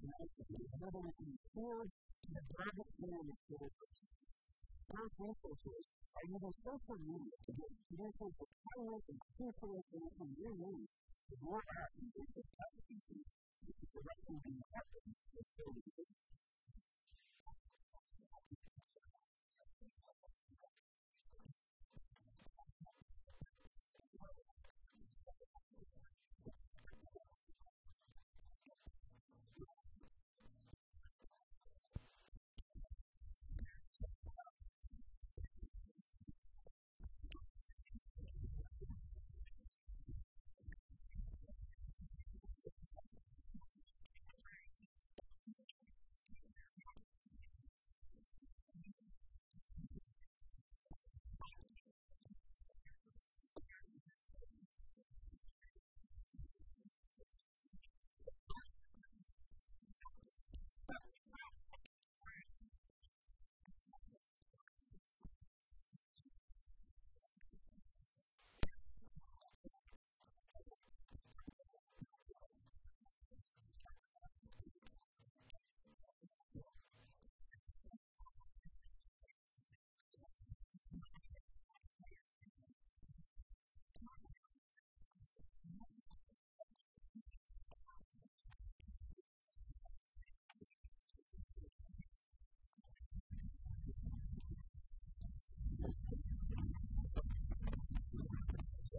humanity is heavily forced to the brightest form of soldiers. Third researchers are using social media to give producers the current and crucial information they need to roar out invasive pest species such as the Western bee heartworm and silver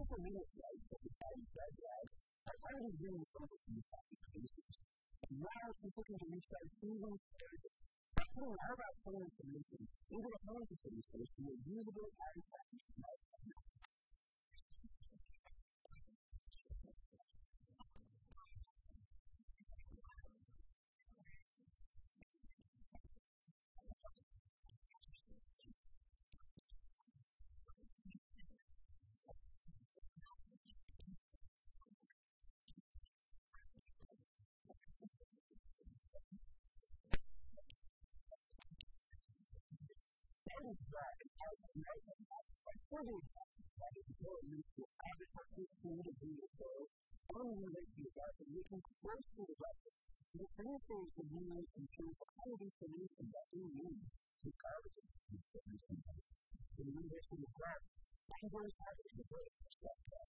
social media sites such as Biden's Baghdad are already doing some of these safety producers. And now she's looking to reach out even further by putting that stolen information into the hands of producers usable and smartphones. Biden's back and out of America. And further excited until it leads to agriculture's food and food sales, only relates to the fact that making close to the record. So the producers can use and choose the kind of information that we need to garbage these things. So the University of Guelph, Rangers have a great perspective.